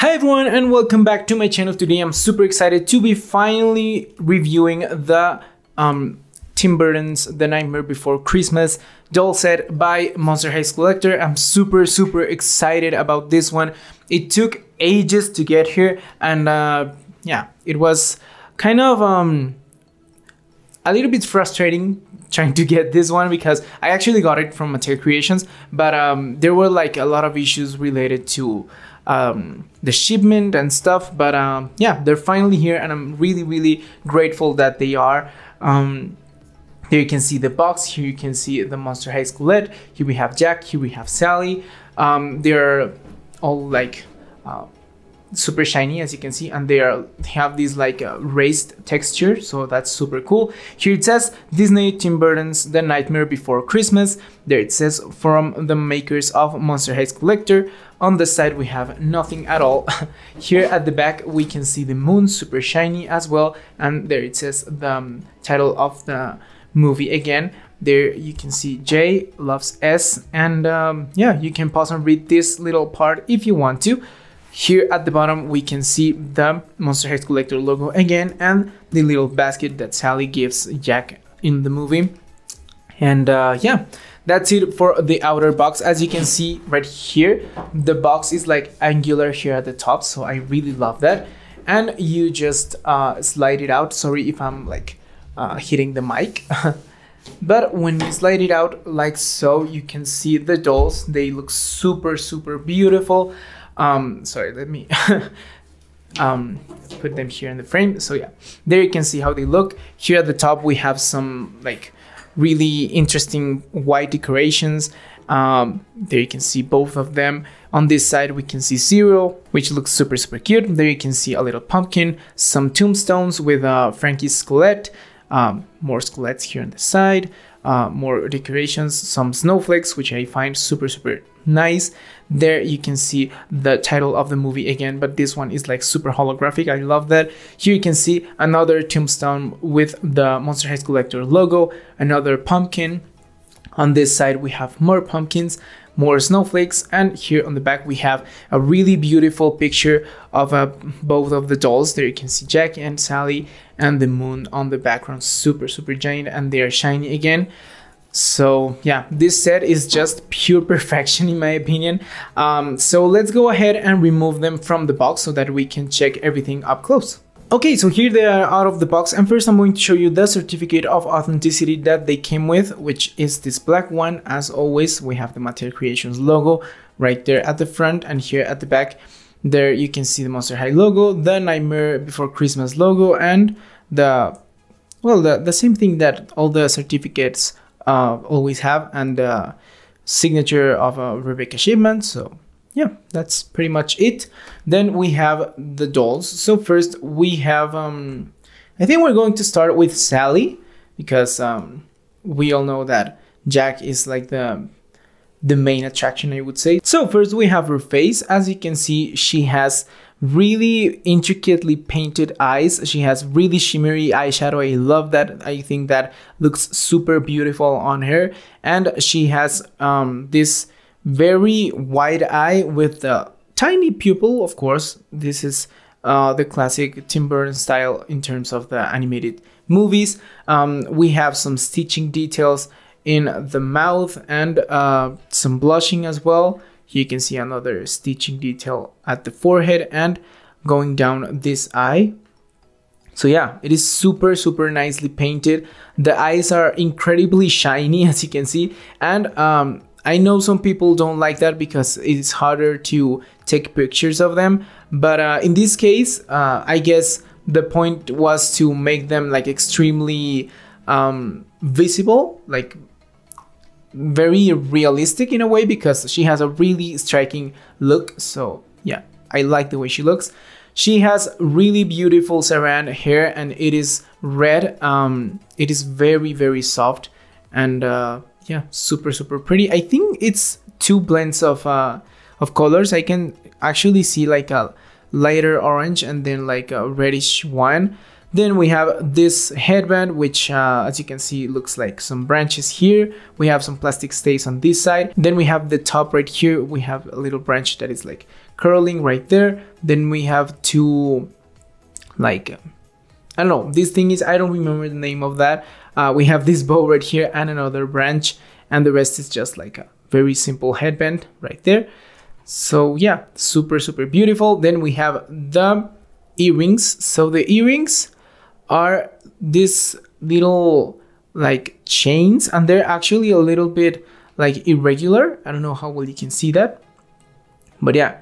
Hi everyone and welcome back to my channel. Today I'm super excited to be finally reviewing the um, Tim Burton's The Nightmare Before Christmas doll set by Monster High Skullector. I'm super super excited about this one. It took ages to get here and uh, yeah, it was kind of um, a little bit frustrating trying to get this one because I actually got it from Mattel Creations, but um, there were like a lot of issues related to um, the shipment and stuff. But um, yeah, they're finally here, and I'm really, really grateful that they are. Um, here you can see the box. Here you can see the Monster High Skullette. Here we have Jack. Here we have Sally. Um, they're all like uh, super shiny as you can see and they are they have this like uh, raised texture so that's super cool here it says disney tim burton's the nightmare before christmas there it says from the makers of monster high skullector on the side we have nothing at all. Here at the back we can see the moon super shiny as well. And there it says the um, title of the movie again. There you can see J loves S. And um, yeah you can pause and read this little part if you want to. Here at the bottom, we can see the Monster High Skullector logo again and the little basket that Sally gives Jack in the movie. And uh, yeah, that's it for the outer box. As you can see right here, the box is like angular here at the top, so I really love that. And you just uh, slide it out. Sorry if I'm like uh, hitting the mic. but when you slide it out like so, you can see the dolls. They look super, super beautiful. Um, sorry, let me um, put them here in the frame. So yeah, there you can see how they look. Here at the top, we have some like really interesting white decorations. Um, there you can see both of them. On this side, we can see Zero, which looks super, super cute. There you can see a little pumpkin, some tombstones with uh, Frankie's skullette, um, more skullettes here on the side, uh, more decorations, some snowflakes, which I find super, super nice. There you can see the title of the movie again, but this one is like super holographic. I love that. Here you can see another tombstone with the Monster High Skullector logo, another pumpkin. On this side, we have more pumpkins, more snowflakes, and here on the back, we have a really beautiful picture of uh, both of the dolls. There you can see Jack and Sally, and the moon on the background, super, super giant, and they are shiny again. So yeah, this set is just pure perfection in my opinion. Um, so let's go ahead and remove them from the box so that we can check everything up close. Okay, so here they are out of the box and first I'm going to show you the certificate of authenticity that they came with, which is this black one. As always, we have the Mattel Creations logo right there at the front and here at the back. There you can see the Monster High logo, the Nightmare Before Christmas logo and the, well, the, the same thing that all the certificates uh, always have and the signature of uh, Rebecca Shipman. So yeah, that's pretty much it. Then we have the dolls. So first we have, um, I think we're going to start with Sally because um, we all know that Jack is like the the main attraction, I would say. So first we have her face. As you can see, she has really intricately painted eyes. She has really shimmery eyeshadow. I love that. I think that looks super beautiful on her. And she has um, this very wide eye with a tiny pupil, of course. This is uh, the classic Tim Burton style in terms of the animated movies. Um, we have some stitching details in the mouth and uh, some blushing as well. You can see another stitching detail at the forehead and going down this eye. So yeah, it is super, super nicely painted. The eyes are incredibly shiny, as you can see. And um, I know some people don't like that because it's harder to take pictures of them. But uh, in this case, uh, I guess the point was to make them like extremely um, visible, like very realistic in a way because she has a really striking look. So yeah, I like the way she looks. She has really beautiful saran hair and it is red. Um, it is very, very soft and uh, yeah, super, super pretty. I think it's two blends of, uh, of colors. I can actually see like a lighter orange and then like a reddish one. Then we have this headband, which uh, as you can see, looks like some branches here. We have some plastic stays on this side. Then we have the top right here. We have a little branch that is like curling right there. Then we have two, like, I don't know, this thing is, I don't remember the name of that. Uh, we have this bow right here and another branch. And the rest is just like a very simple headband right there. So yeah, super, super beautiful. Then we have the earrings. So the earrings are these little like chains and they're actually a little bit like irregular. I don't know how well you can see that. But yeah,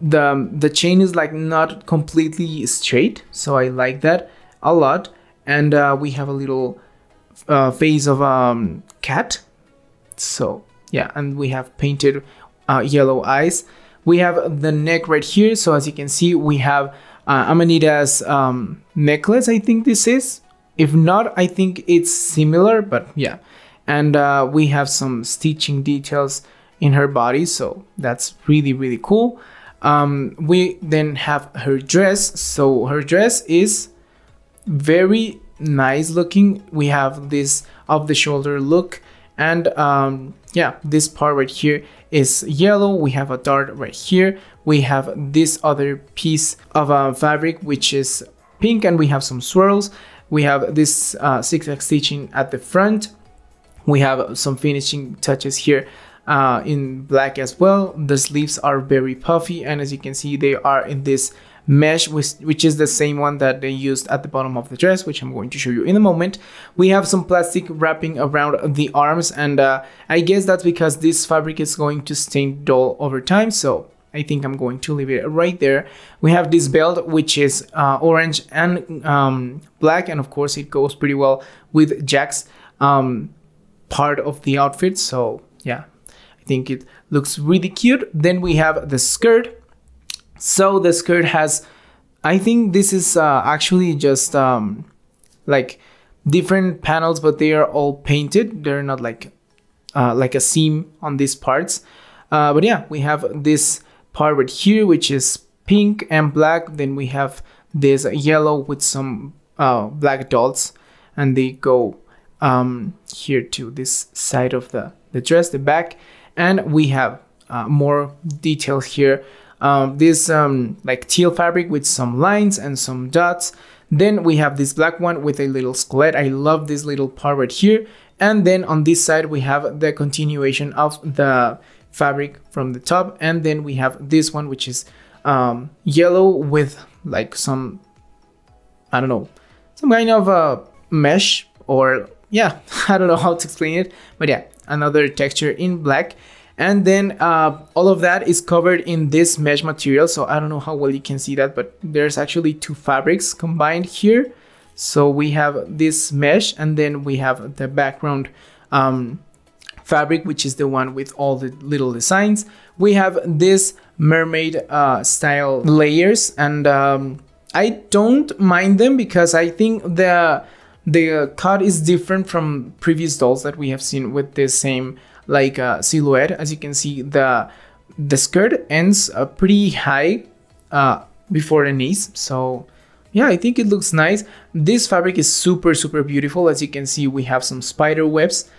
the the chain is like not completely straight, so I like that a lot. And uh, we have a little uh, face of a um, cat. So yeah, and we have painted uh, yellow eyes. We have the neck right here. So as you can see, we have uh, Amanita's um, necklace, I think this is. If not, I think it's similar, but yeah. And uh, we have some stitching details in her body, so that's really, really cool. Um, we then have her dress. So her dress is very nice looking. We have this off the shoulder look and um, yeah, this part right here is yellow. We have a dart right here. We have this other piece of uh, fabric, which is pink and we have some swirls. We have this uh, zigzag stitching at the front. We have some finishing touches here uh, in black as well. The sleeves are very puffy and as you can see, they are in this mesh, which, which is the same one that they used at the bottom of the dress, which I'm going to show you in a moment. We have some plastic wrapping around the arms, and uh, I guess that's because this fabric is going to stain dull over time, so I think I'm going to leave it right there. We have this belt, which is uh, orange and um, black, and of course it goes pretty well with Jack's um, part of the outfit, so yeah, I think it looks really cute. Then we have the skirt, so the skirt has, I think this is uh, actually just um, like different panels, but they are all painted. They're not like uh, like a seam on these parts. Uh, but yeah, we have this part right here, which is pink and black. Then we have this yellow with some uh, black dots, and they go um, here to this side of the, the dress, the back. And we have uh, more details here um, this um, like teal fabric with some lines and some dots. Then we have this black one with a little skelet. I love this little part right here. And then on this side, we have the continuation of the fabric from the top. And then we have this one, which is um, yellow with like some, I don't know, some kind of a mesh or yeah, I don't know how to explain it. But yeah, another texture in black and then uh, all of that is covered in this mesh material. So I don't know how well you can see that but there's actually two fabrics combined here. So we have this mesh and then we have the background um, fabric which is the one with all the little designs. We have this mermaid uh, style layers and um, I don't mind them because I think the the cut is different from previous dolls that we have seen with the same like a silhouette. As you can see, the the skirt ends uh, pretty high uh, before the knees. So yeah, I think it looks nice. This fabric is super, super beautiful. As you can see, we have some spider webs.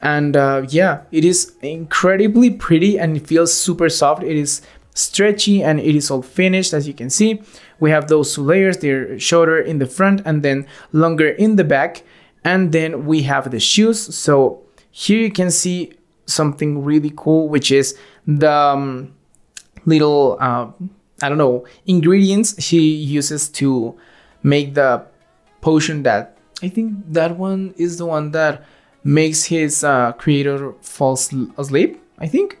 And uh, yeah, it is incredibly pretty and it feels super soft. It is stretchy and it is all finished as you can see. We have those two layers, they're shorter in the front and then longer in the back. And then we have the shoes. So here you can see something really cool, which is the um, little, uh, I don't know, ingredients she uses to make the potion that I think that one is the one that makes his uh, creator fall asleep, I think.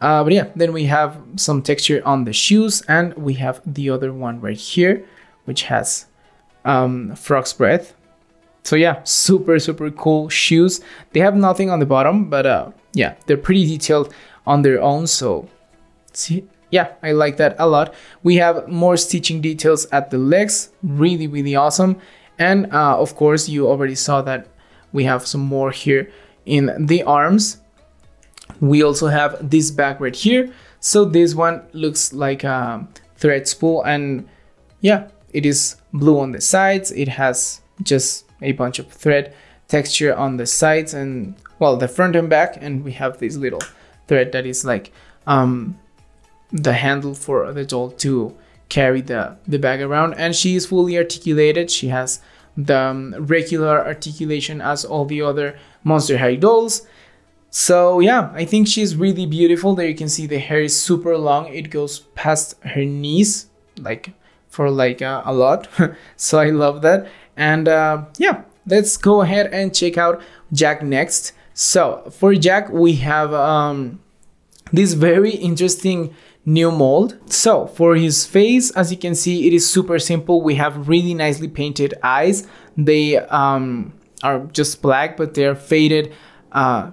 Uh, but yeah, then we have some texture on the shoes and we have the other one right here, which has um, frog's breath. So yeah, super, super cool shoes. They have nothing on the bottom, but uh, yeah, they're pretty detailed on their own. So see, yeah, I like that a lot. We have more stitching details at the legs, really, really awesome. And uh, of course, you already saw that we have some more here in the arms. We also have this back right here. So this one looks like a thread spool and yeah, it is blue on the sides. It has just a bunch of thread texture on the sides and well the front and back and we have this little thread that is like um, the handle for the doll to carry the, the bag around and she is fully articulated. She has the um, regular articulation as all the other Monster High dolls. So yeah, I think she's really beautiful. There you can see the hair is super long. It goes past her knees, like for like uh, a lot. so I love that. And uh, yeah, let's go ahead and check out Jack next. So for Jack, we have um, this very interesting new mold. So for his face, as you can see, it is super simple. We have really nicely painted eyes. They um, are just black, but they're faded uh,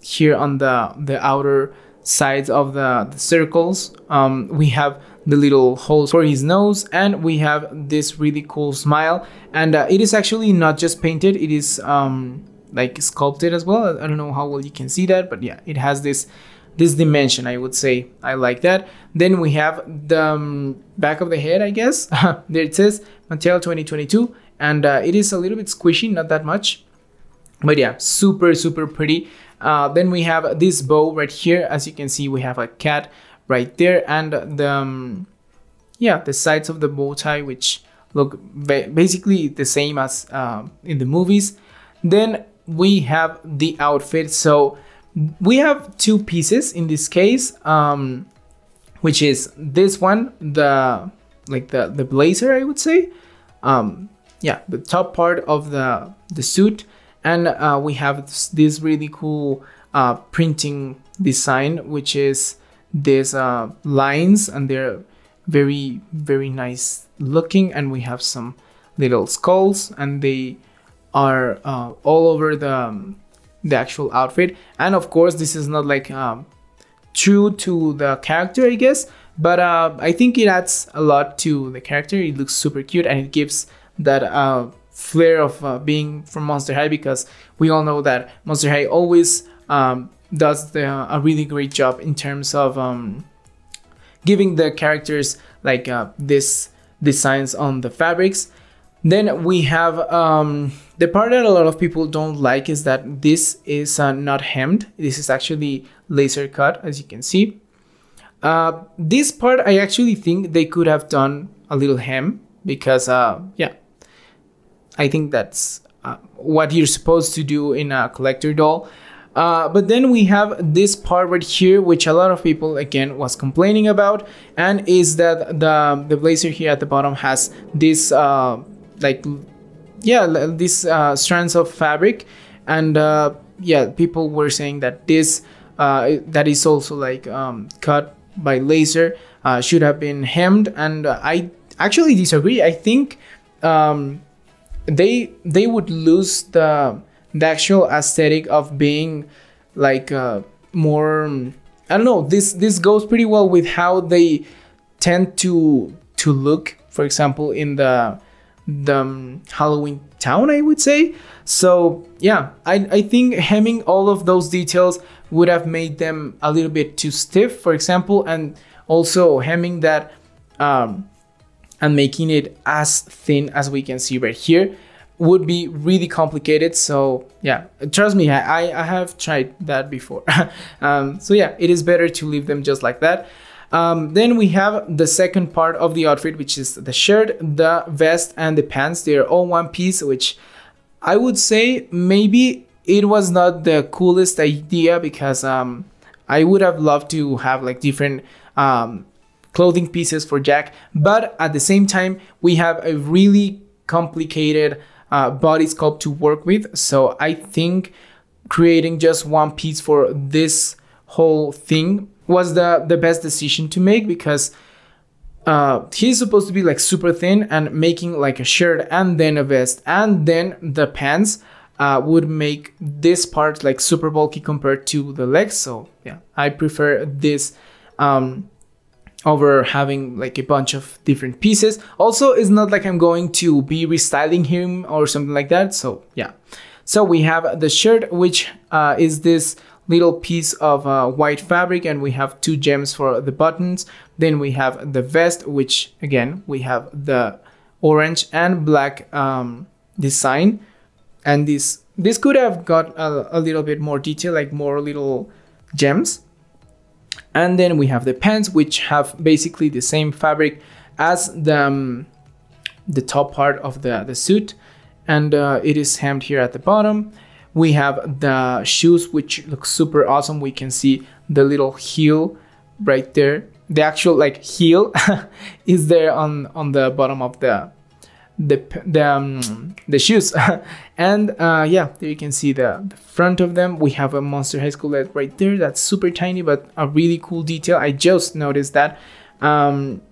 here on the, the outer sides of the, the circles. Um, we have the little holes for his nose and we have this really cool smile. And uh, it is actually not just painted it is um, like sculpted as well. I don't know how well you can see that but yeah it has this this dimension I would say. I like that. Then we have the um, back of the head I guess. There it says Mattel 2022 and uh, it is a little bit squishy not that much. But yeah super super pretty. Uh, then we have this bow right here. As you can see we have a cat right there and the um, yeah the sides of the bow tie which look basically the same as uh, in the movies. Then we have the outfit. So we have two pieces in this case um, which is this one the like the the blazer i would say. Um, yeah the top part of the the suit. And uh, we have this, this really cool uh, printing design which is these uh, lines and they're very very nice looking and we have some little skulls and they are uh, all over the um, the actual outfit. And of course this is not like um, true to the character I guess but uh, I think it adds a lot to the character. It looks super cute and it gives that uh, flair of uh, being from Monster High because we all know that Monster High always um, does the, a really great job in terms of um, giving the characters like uh, this designs on the fabrics. Then we have um, the part that a lot of people don't like is that this is uh, not hemmed. This is actually laser cut, as you can see. Uh, this part, I actually think they could have done a little hem because, uh, yeah, I think that's uh, what you're supposed to do in a collector doll. Uh, but then we have this part right here, which a lot of people again was complaining about, and is that the the blazer here at the bottom has this uh, like yeah these uh, strands of fabric, and uh, yeah people were saying that this uh, that is also like um, cut by laser uh, should have been hemmed, and I actually disagree. I think um, they they would lose the the actual aesthetic of being like uh, more I don't know this this goes pretty well with how they tend to to look for example in the the um, Halloween town I would say. So yeah I, I think hemming all of those details would have made them a little bit too stiff for example and also hemming that um, and making it as thin as we can see right here would be really complicated. So yeah, trust me, I, I have tried that before. um, so yeah, it is better to leave them just like that. Um, then we have the second part of the outfit, which is the shirt, the vest, and the pants. They're all one piece, which I would say maybe it was not the coolest idea because um, I would have loved to have like different um, clothing pieces for Jack. But at the same time, we have a really complicated uh, body sculpt to work with. So I think creating just one piece for this whole thing was the, the best decision to make because uh, he's supposed to be like super thin and making like a shirt and then a vest and then the pants uh, would make this part like super bulky compared to the legs. So yeah, I prefer this um, over having like a bunch of different pieces. Also, it's not like I'm going to be restyling him or something like that. So yeah. So we have the shirt, which uh, is this little piece of uh, white fabric and we have two gems for the buttons. Then we have the vest, which again, we have the orange and black um, design and this this could have got a, a little bit more detail like more little gems and then we have the pants which have basically the same fabric as the um, the top part of the the suit. And uh, it is hemmed here at the bottom. We have the shoes which look super awesome. We can see the little heel right there. The actual like heel is there on on the bottom of the the the, um, the shoes. And uh, yeah there you can see the, the, front of them. We have a monster high school right there that's super tiny but a really cool detail. I just noticed that. Um,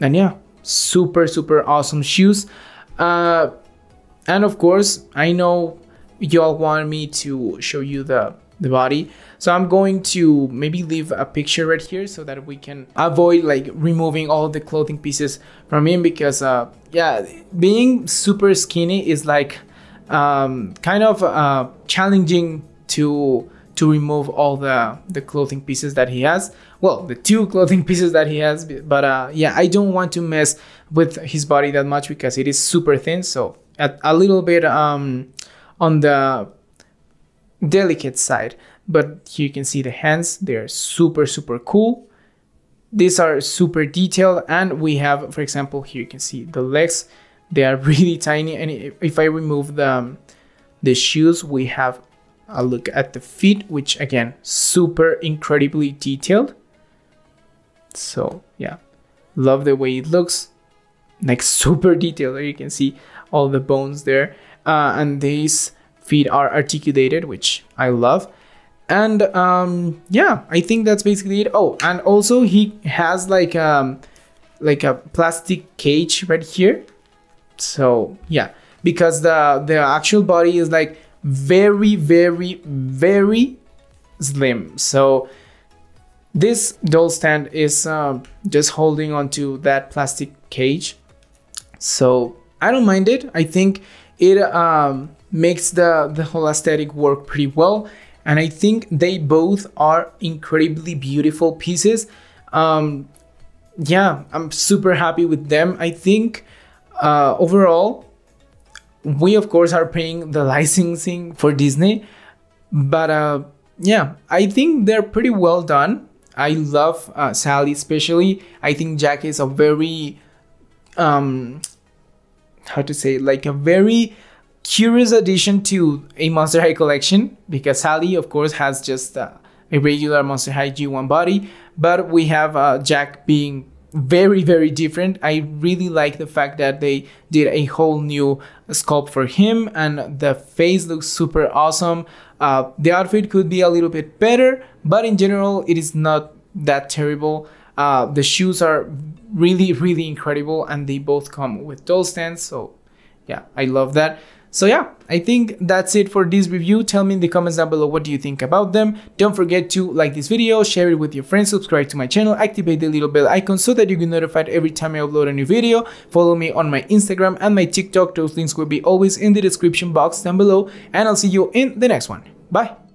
and yeah super super awesome shoes. Uh, and of course i know y'all want me to show you the the body. So i'm going to maybe leave a picture right here so that we can avoid like removing all the clothing pieces from him because uh yeah being super skinny is like um kind of uh challenging to to remove all the the clothing pieces that he has. Well the two clothing pieces that he has but uh yeah i don't want to mess with his body that much because it is super thin. So at a little bit um on the delicate side but here you can see the hands they're super super cool. These are super detailed and we have for example here you can see the legs. They are really tiny and if i remove the um, the shoes we have a look at the feet which again super incredibly detailed. So yeah love the way it looks. Like super detailed you can see all the bones there. Uh, and these feet are articulated, which I love. And um, yeah, I think that's basically it. Oh, and also he has like um, like a plastic cage right here. So yeah, because the the actual body is like very very very slim. So this doll stand is uh, just holding onto that plastic cage. So I don't mind it. I think it um, makes the, the whole aesthetic work pretty well. And I think they both are incredibly beautiful pieces. Um, yeah, I'm super happy with them. I think uh, overall, we of course are paying the licensing for Disney, but uh, yeah, I think they're pretty well done. I love uh, Sally especially. I think Jack is a very um, how to say like a very curious addition to a Monster High collection because Sally, of course, has just uh, a regular Monster High G1 body, but we have uh, Jack being very, very different. I really like the fact that they did a whole new sculpt for him and the face looks super awesome. Uh, the outfit could be a little bit better, but in general, it is not that terrible. Uh, the shoes are really, really incredible and they both come with doll stands. So yeah, I love that. So yeah, I think that's it for this review. Tell me in the comments down below what do you think about them. Don't forget to like this video, share it with your friends, subscribe to my channel, activate the little bell icon so that you get notified every time I upload a new video. Follow me on my Instagram and my TikTok. Those links will be always in the description box down below. And I'll see you in the next one. Bye.